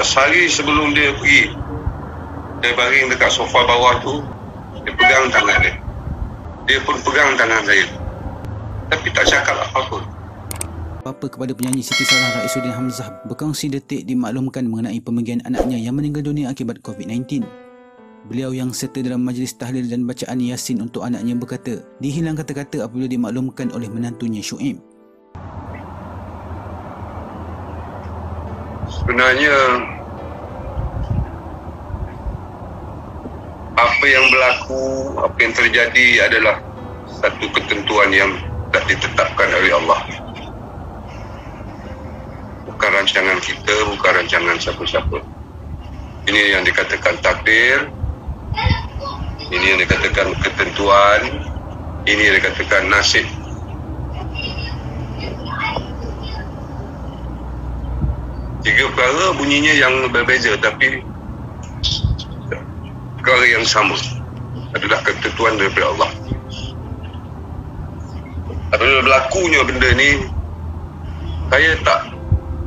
sehari sebelum dia pergi dia baring dekat sofa bawah tu dia pegang tangan dia dia pun pegang tangan saya tapi tak cakap apa-apa Bapa kepada penyanyi Siti Sarah Raisuddin Hamzah berkongsi detik dimaklumkan mengenai pemergian anaknya yang meninggal dunia akibat COVID-19. Beliau yang serta dalam majlis tahlil dan bacaan Yasin untuk anaknya berkata, dihilang kata-kata apabila dimaklumkan oleh menantunya Syuib. Sebenarnya apa yang berlaku, apa yang terjadi adalah satu ketentuan yang telah ditetapkan oleh Allah. Bukan rancangan kita, bukan rancangan siapa-siapa. Ini yang dikatakan takdir, ini yang dikatakan ketentuan, ini yang dikatakan nasib. Tiga perkara bunyinya yang berbeza tapi perkara yang sama adalah ketentuan daripada Allah. Apabila berlakunya benda ni saya tak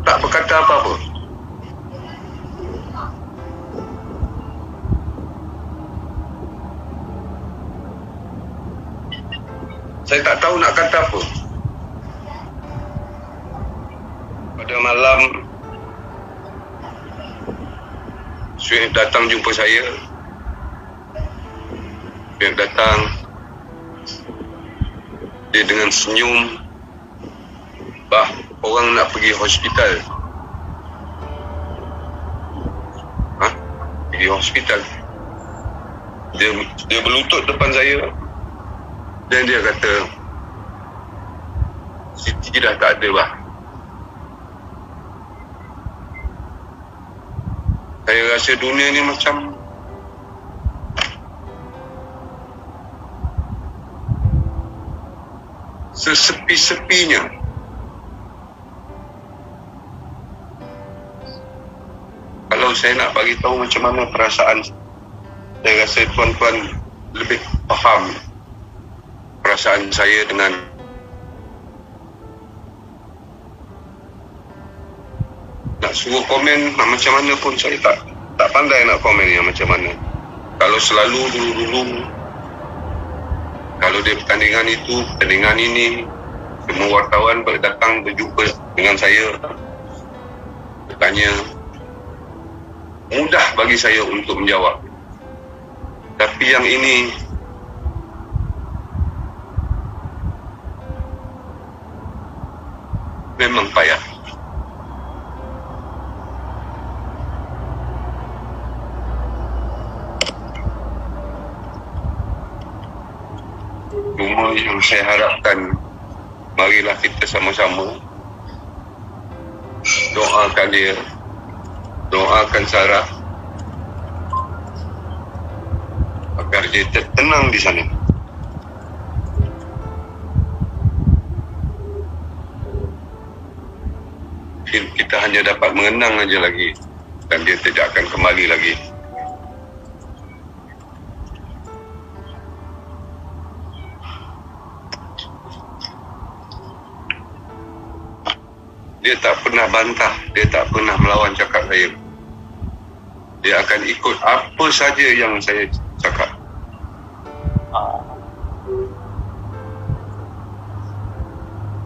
tak berkata apa-apa. Saya tak tahu nak kata apa. Pada malam Syuib datang jumpa saya. Syuib datang. Dia dengan senyum. Bah, orang nak pergi hospital. Ha? Pergi hospital. Dia dia berlutut depan saya. Dan dia kata Siti dah tak ada bah Saya rasa dunia ni macam sesepi-sepinya. Kalau saya nak bagi tahu macam mana perasaan saya rasa tuan-tuan lebih faham perasaan saya dengan suruh komen nak macam mana pun saya tak tak pandai nak komen yang macam mana. Kalau selalu dulu-dulu kalau dia pertandingan itu, pertandingan ini semua wartawan datang berjumpa dengan saya bertanya mudah bagi saya untuk menjawab. Tapi yang ini memang payah. Yang saya harapkan Marilah kita sama-sama Doakan dia Doakan Sarah Agar dia tenang di sana. Kita hanya dapat mengenang aja lagi Dan dia tidak akan kembali lagi dia tak pernah bantah, dia tak pernah melawan cakap saya. Dia akan ikut apa saja yang saya cakap.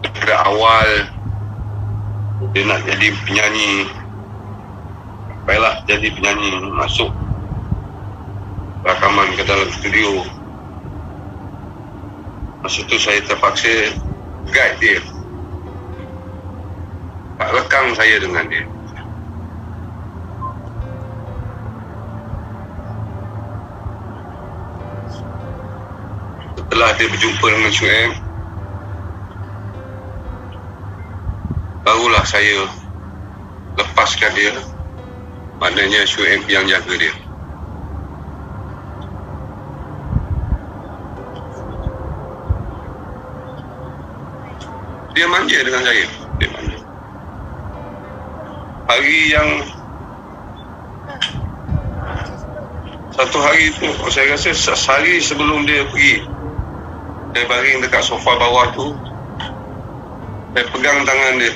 Dari awal dia nak jadi penyanyi. Baiklah jadi penyanyi masuk rakaman ke dalam studio. Masa tu saya terpaksa guide dia lekang saya dengan dia. Setelah dia berjumpa dengan Syuib, barulah saya lepaskan dia. Maknanya Syuib yang jaga dia. Dia manja dengan saya. Hari yang satu hari tu saya rasa sehari sebelum dia pergi dia baring dekat sofa bawah tu saya pegang tangan dia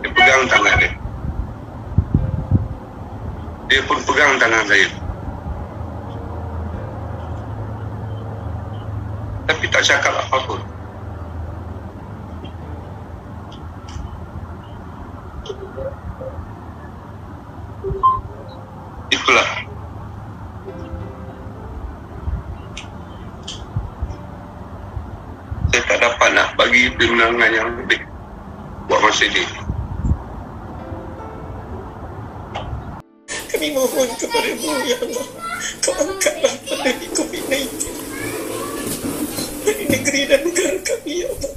dia pegang tangan dia Dia pun pegang tangan saya. Tapi tak cakap apa-apa. Itulah. Saya tak dapat nak bagi perundangan yang lebih buat masa ini. Kami mohon kepadamu, Ya Allah. Kau angkatlah pandemi COVID-19 dari negeri dan negara kami, Ya Allah.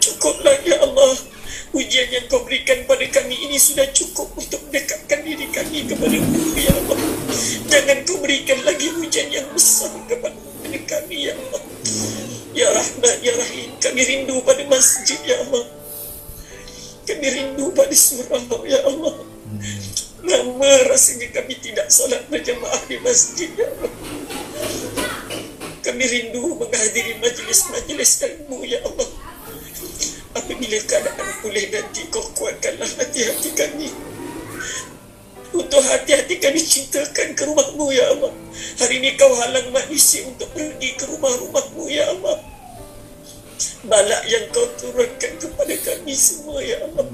Cukuplah, Ya Allah. Ujian yang kau berikan pada kami ini sudah cukup untuk mendekatkan diri kami kepadamu, Ya Allah. Jangan kau berikan lagi ujian yang besar kepada kami, Ya Allah. Ya Rahman, Ya Rahim. Kami rindu pada masjid, Ya Allah. Kami rindu pada surau, Ya Allah. Lama rasanya kami tidak salat berjamaah di masjid, Ya Allah. Kami rindu menghadiri majlis-majlis ilmu, Ya Allah. Apabila keadaan pulih nanti, kau kuatkanlah hati-hati kami. Untuk hati-hati kami cintakan ke rumahmu, Ya Allah. Hari ini kau halang manusia untuk pergi ke rumah-rumahmu, Ya Allah. Balak yang kau turunkan kepada kami semua, Ya Allah.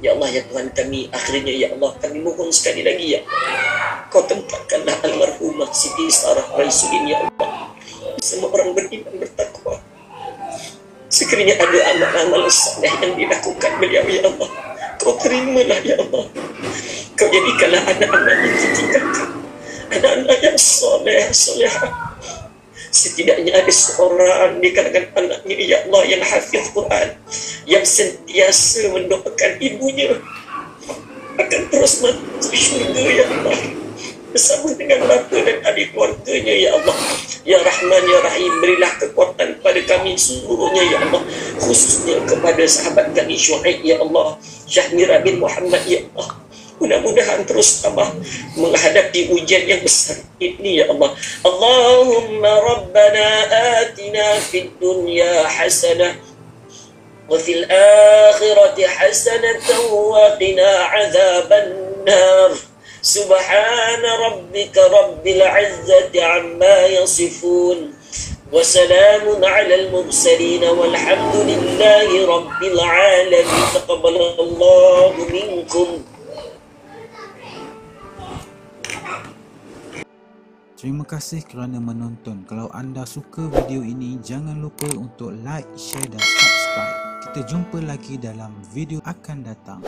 Ya Allah, Ya Tuhan kami, akhirnya Ya Allah, kami mohon sekali lagi, Ya Kau tempatkanlah almarhumah Siti Sarah Raisudin, Ya Allah. Semua orang beriman bertakwa. Sekiranya ada amal-amal saleh yang dilakukan beliau, Ya Allah. Kau terimalah, Ya Allah. Kau jadikanlah anak-anak yang ditinggalkan. Anak-anak yang soleh, solehah. Setidaknya ada seorang di kalangan anaknya, Ya Allah, yang hafiz Quran. Yang sentiasa mendoakan ibunya. Akan terus masuk syurga, Ya Allah. Bersama dengan bapa dan adik keluarganya, Ya Allah. Ya Rahman, Ya Rahim, berilah kekuatan kepada kami seluruhnya ya Allah khususnya kepada sahabat kami Syuaib ya Allah Syahmira bin Muhammad ya Allah. Mudah-mudahan terus Allah menghadapi ujian yang besar ini ya Allah. Allahumma rabbana atina fid dunya hasanah wa fil akhirati hasanah wa qina adzaban nar. سبحان ربك رب العزه عما وسلام على المرسلين والحمد لله رب العالمين تقبل الله منكم Terima kasih kerana menonton. Kalau anda suka video ini, jangan lupa untuk like, share dan subscribe. Kita jumpa lagi dalam video akan datang.